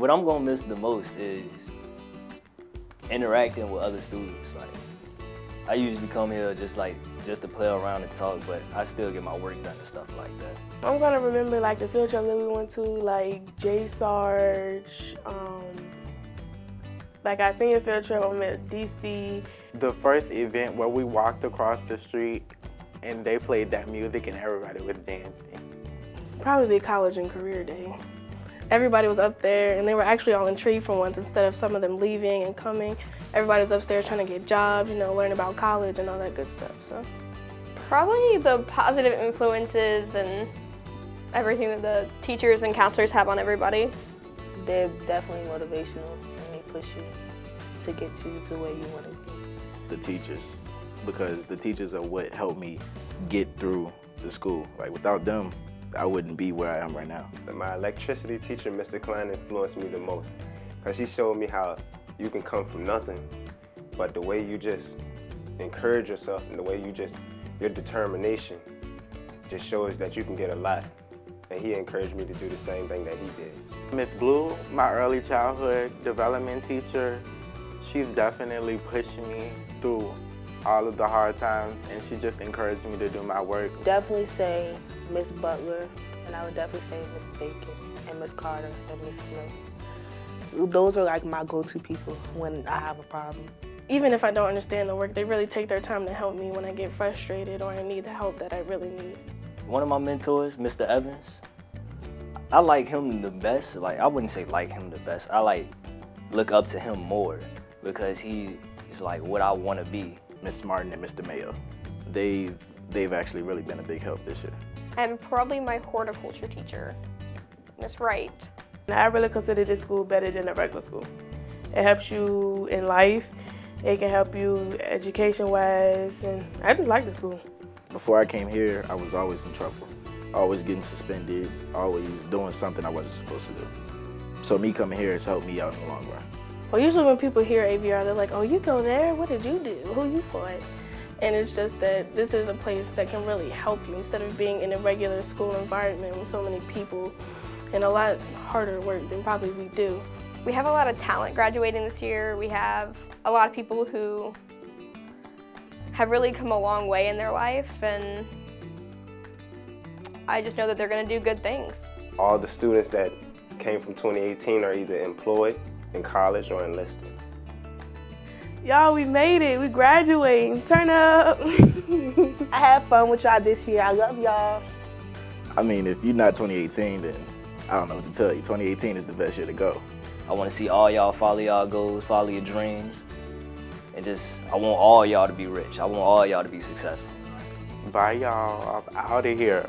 What I'm gonna miss the most is interacting with other students. Like, I usually come here just like just to play around and talk, but I still get my work done and stuff like that. I'm gonna remember like the field trip that we went to, like J Sarge. Um, like I seen a field trip. I'm at DC. The first event where we walked across the street and they played that music and everybody was dancing. Probably the college and career day. Everybody was up there and they were actually all intrigued for once instead of some of them leaving and coming. Everybody was upstairs trying to get jobs, you know, learn about college and all that good stuff. So Probably the positive influences and everything that the teachers and counselors have on everybody. They're definitely motivational and they push you to get you to where you want to be. the teachers because the teachers are what helped me get through the school. Like without them, I wouldn't be where I am right now. My electricity teacher, Mr. Klein, influenced me the most because he showed me how you can come from nothing, but the way you just encourage yourself and the way you just, your determination just shows that you can get a lot. And he encouraged me to do the same thing that he did. Miss Blue, my early childhood development teacher, she's definitely pushed me through all of the hard times and she just encouraged me to do my work. Definitely say Miss Butler, and I would definitely say Miss Bacon and Miss Carter and Miss Smith. Those are like my go-to people when I have a problem. even if I don't understand the work, they really take their time to help me when I get frustrated or I need the help that I really need. One of my mentors, Mr. Evans, I like him the best. Like I wouldn't say like him the best. I like look up to him more because he he's like what I want to be. Miss Martin and Mr. Mayo, they've they've actually really been a big help this year. And probably my horticulture teacher, Miss Wright. I really consider this school better than a regular school. It helps you in life. It can help you education-wise, and I just like the school. Before I came here, I was always in trouble, always getting suspended, always doing something I wasn't supposed to do. So me coming here has helped me out in the long run. Well, usually when people hear AVR, they're like, oh, you go there? What did you do? Who you fought? And it's just that this is a place that can really help you instead of being in a regular school environment with so many people and a lot harder work than probably we do. We have a lot of talent graduating this year. We have a lot of people who have really come a long way in their life and I just know that they're going to do good things. All the students that came from 2018 are either employed in college or enlisted. Y'all, we made it. We graduating. Turn up. I had fun with y'all this year. I love y'all. I mean, if you're not 2018, then I don't know what to tell you. 2018 is the best year to go. I want to see all y'all follow y'all goals, follow your dreams, and just I want all y'all to be rich. I want all y'all to be successful. Bye y'all, I'm out of here.